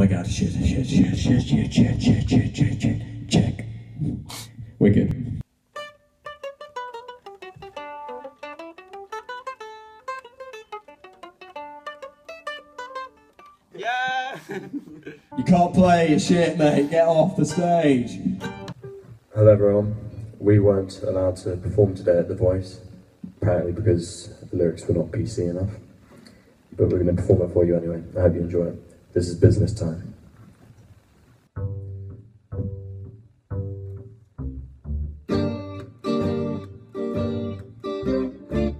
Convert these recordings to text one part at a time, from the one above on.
my god, shit, shit, shit, shit, shit, shit, shit, shit, shit, shit, check. Wicked. Yeah! You can't play your shit, mate. Get off the stage. Hello everyone. We weren't allowed to perform today at The Voice, apparently because the lyrics were not PC enough. But we're going to perform it for you anyway. I hope you enjoy it. This is business time.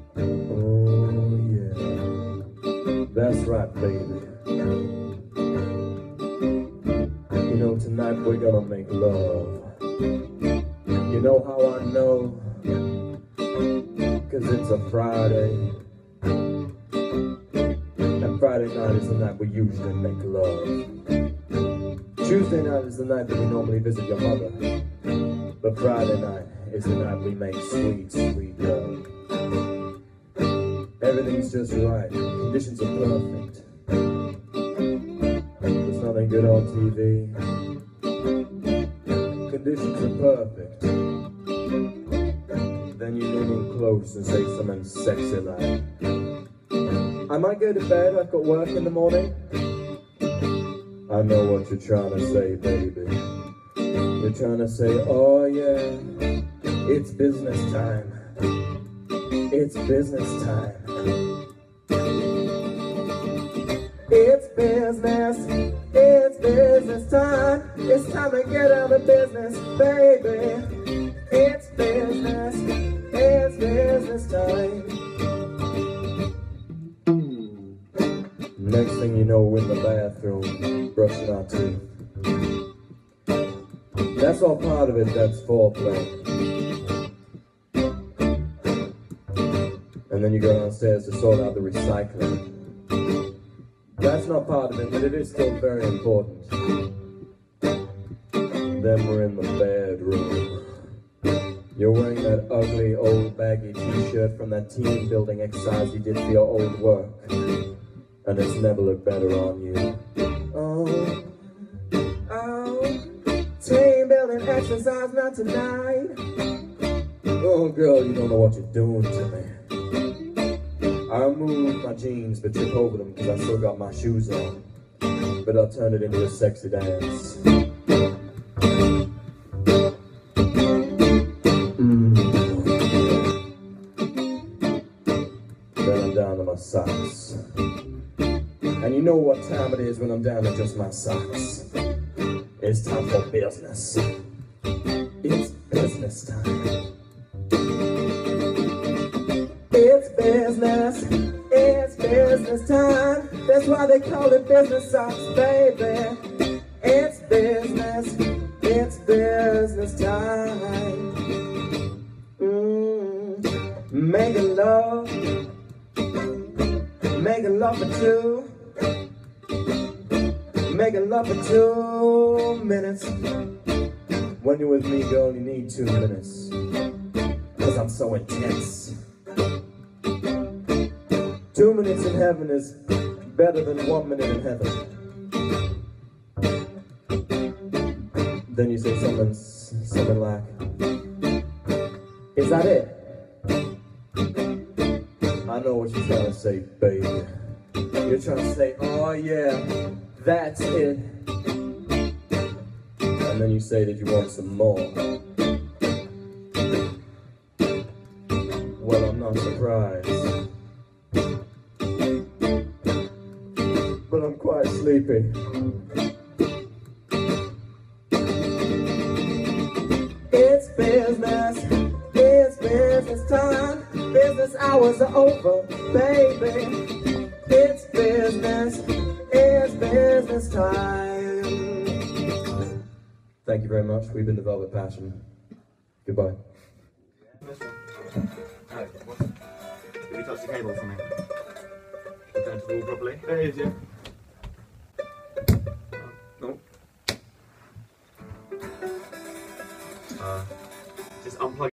Oh yeah, that's right, baby. You know, tonight we're gonna make love. You know how I know? Cause it's a Friday. Friday night is the night we usually make love. Tuesday night is the night that we normally visit your mother. But Friday night is the night we make sweet, sweet love. Everything's just right. Conditions are perfect. There's nothing good on TV. Conditions are perfect. Then you lean in close and say something sexy like, I might go to bed, I've got work in the morning. I know what you're trying to say, baby. You're trying to say, oh yeah, it's business time. It's business time. It's business. It's business time. It's time to get out of business, baby. In the bathroom, brushing our teeth. That's all part of it, that's foreplay. And then you go downstairs to sort out the recycling. That's not part of it, but it is still very important. Then we're in the bedroom. You're wearing that ugly old baggy t-shirt from that team building exercise you did for your old work. And it's never looked better on you. Oh, oh, team building exercise, not tonight. Oh girl, you don't know what you're doing to me. I remove my jeans but trip over them because I still got my shoes on. But I'll turn it into a sexy dance. Mm. Then I'm down to my socks. And you know what time it is when I'm down to just my socks. It's time for business. It's business time. It's business. It's business time. That's why they call it business socks, baby. It's business. It's business time. Mm. Making love. Making love for two. Making love for two minutes. When you're with me, girl, you need two minutes. Cause I'm so intense. Two minutes in heaven is better than one minute in heaven. Then you say something, something like, Is that it? I know what you're trying to say, baby. You're trying to say, Oh yeah, that's it. And then you say that you want some more. Well, I'm not surprised. But I'm quite sleepy. It's business. It's business time. Business hours are over, baby. It's business. It's time. Thank you very much. We've been the Velvet Passion. Goodbye. Did we touch the cable for me? Is it going to the wall properly? It is, yeah.